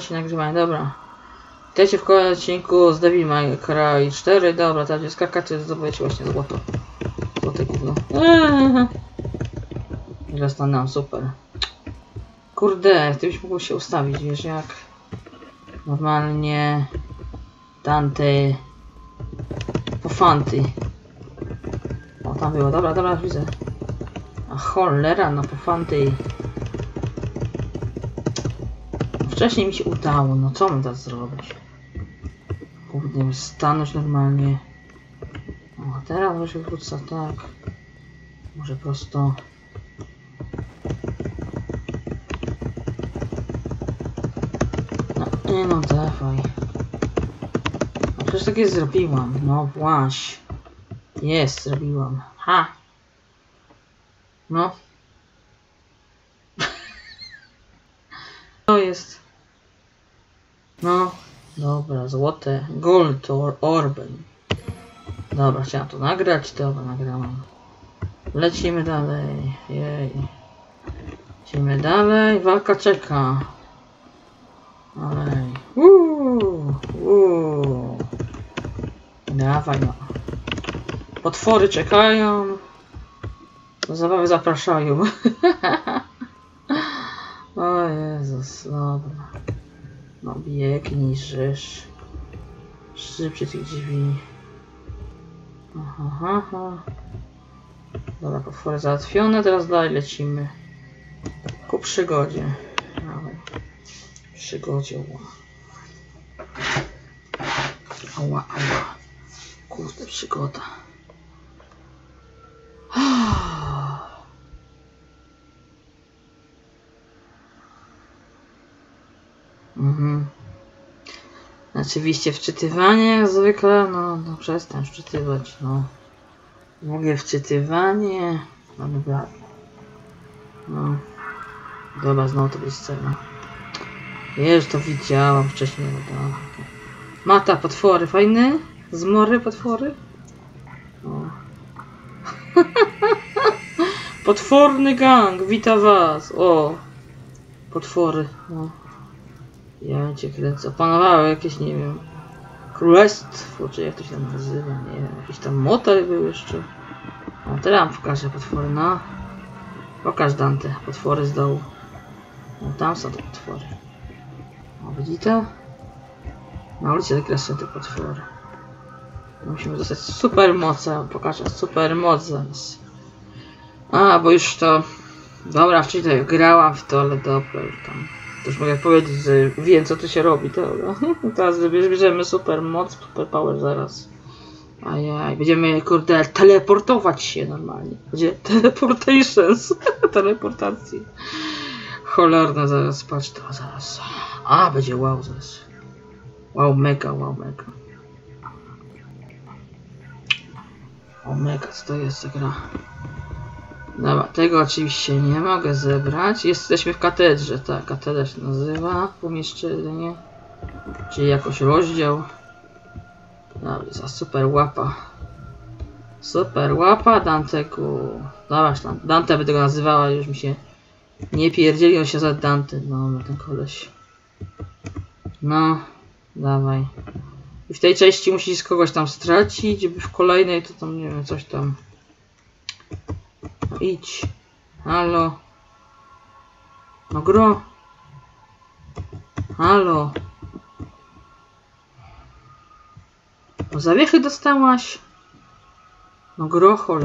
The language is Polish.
się nagrywanie, dobra. Witajcie w kolejnym odcinku z Devil May Cry 4, dobra, tam gdzie skakacie, zdobyć właśnie złoto. Złote gówno. Eee. Dostanę, super. Kurde, ty byś mógł się ustawić, wiesz jak? Normalnie... Dante... Pofanty. O, tam było, dobra, dobra, widzę. A cholera, no pofanty. Wcześniej mi się udało, no co mam teraz zrobić? Kurde, stanąć normalnie. O, teraz może wrócę tak. Może prosto. No, nie no, dawaj. No przecież takie zrobiłam, no właśnie. Jest, zrobiłam. Ha! No. To jest. No, dobra, złote. Gold or Orben. Dobra, chciałem to nagrać, dobra, nagrałam. Lecimy dalej. Jej. Lecimy dalej. Walka czeka. Dalej. Uuu, uuu. Dawaj no. Potwory czekają. Do zabawy zapraszają. o Jezus, dobra. No biegnij, żysz. Szybciej tych drzwi. Aha, aha. Dobra, potwory załatwione, teraz dalej lecimy. Ku przygodzie. Dawaj. Przygodzie, ła. Ała, ała. Kurde, przygoda. Mhm. Oczywiście wczytywanie jak zwykle, no, no przestań wczytywać, no. Mówię wczytywanie, no dobra. No. Dobra, znowu to będzie scena. Wiesz, to widziałam wcześniej, no to... Mata, potwory, fajny? Zmory, potwory? O. Potworny gang, wita was, o. Potwory, no. Ja cię kręcę. Opanowały jakieś, nie wiem, królestwo, czy jak to się tam nazywa, nie wiem, jakiś tam motel był jeszcze. O, teraz wam pokażę potwory, no. Pokaż Dante, potwory z dołu. No, tam są te potwory. O, widzicie? Na ulicy takie są te potwory. Musimy dostać super moce, pokażę super moc zaraz. A, bo już to... Dobra, wcześniej grałam w to, ale dobra, już tam... To już mogę powiedzieć, że wiem co tu się robi, dobra. Teraz bierzemy super moc, super power zaraz. Ajaj, będziemy kurde teleportować się normalnie. Będzie teleportations. Teleportacji. Cholerna zaraz, patrz to zaraz. A, będzie wow zaraz. Wow mega, wow mega. Wow mega, co to jest gra? Dobra, tego oczywiście nie mogę zebrać. Jesteśmy w katedrze, tak, katedra się nazywa, pomieszczenie, czyli jakoś rozdział. Dobra, za super łapa. Super łapa Dantegu. Dobra, Dante by tego nazywała, już mi się nie pierdzieli, on się za Dante. No, ten koleś. No, dawaj. I w tej części musisz kogoś tam stracić, by w kolejnej to tam, nie wiem, coś tam... Idź. Halo. No gro. Halo. No zawiechy dostałaś? No gro, cholera.